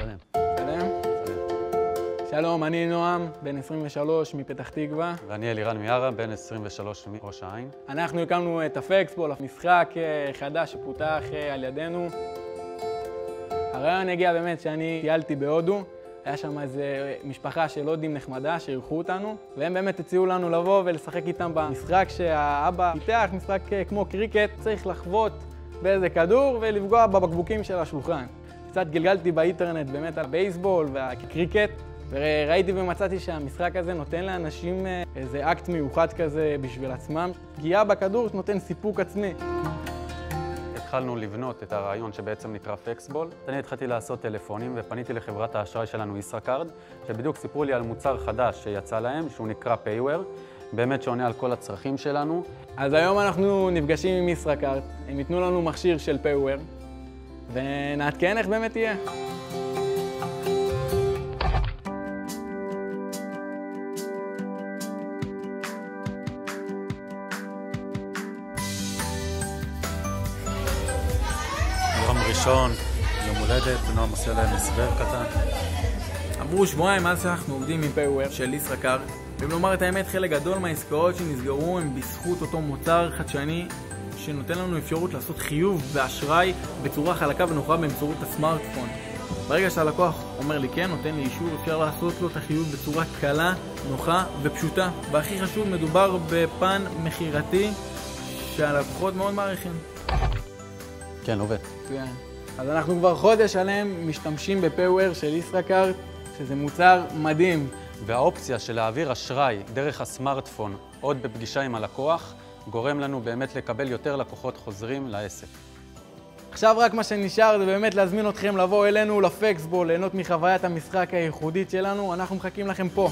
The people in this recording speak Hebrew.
שלם. שלם. שלום, אני נועם, בן 23 מפתח תקווה. ואני אלירן מיארה, בן 23 מראש העין. אנחנו הקמנו את הפקסבול, משחק אה, חדש שפותח אה, על ידינו. הרעיון הגיע באמת שאני טיילתי בהודו, היה שם איזה משפחה של הודים נחמדה שאירחו אותנו, והם באמת הציעו לנו לבוא ולשחק איתם במשחק שהאבא פיתח, משחק אה, כמו קריקט, צריך לחבוט באיזה כדור ולפגוע בבקבוקים של השולחן. קצת גלגלתי באינטרנט באמת על בייסבול והקריקט, וראיתי ומצאתי שהמשחק הזה נותן לאנשים אה, איזה אקט מיוחד כזה בשביל עצמם. פגיעה בכדור נותן סיפוק עצמי. התחלנו לבנות את הרעיון שבעצם נקרא פקסבול. אני התחלתי לעשות טלפונים ופניתי לחברת האשראי שלנו ישראכרד, שבדיוק סיפרו לי על מוצר חדש שיצא להם, שהוא נקרא פייוור, באמת שעונה על כל הצרכים שלנו. אז היום אנחנו נפגשים עם ישראכרד, הם ייתנו לנו מכשיר של פייוור, ונעדכן איך באמת יהיה. ראשון, יום הולדת, נועם עושה להם הסבר קטן. עברו שבועיים מאז שאנחנו עובדים עם פייוור של ישראכרד, ואם לומר את האמת, חלק גדול מהעסקאות שנסגרו הם בזכות אותו מוצר חדשני שנותן לנו אפשרות לעשות חיוב ואשראי בצורה חלקה ונוחה באמצעות הסמארטפון. ברגע שהלקוח אומר לי כן, נותן לי אישור, אפשר לעשות לו את החיוב בצורה קלה, נוחה ופשוטה. והכי חשוב, מדובר בפן מכירתי שהלקוחות מאוד מעריכים. כן, עובד. מצוין. אז אנחנו כבר חודש שלם משתמשים בפייוור של ישראכרט, שזה מוצר מדהים. והאופציה של להעביר אשראי דרך הסמארטפון עוד בפגישה עם הלקוח, גורם לנו באמת לקבל יותר לקוחות חוזרים לעסק. עכשיו רק מה שנשאר זה באמת להזמין אתכם לבוא אלינו לפקסבול, ליהנות מחוויית המשחק הייחודית שלנו, אנחנו מחכים לכם פה.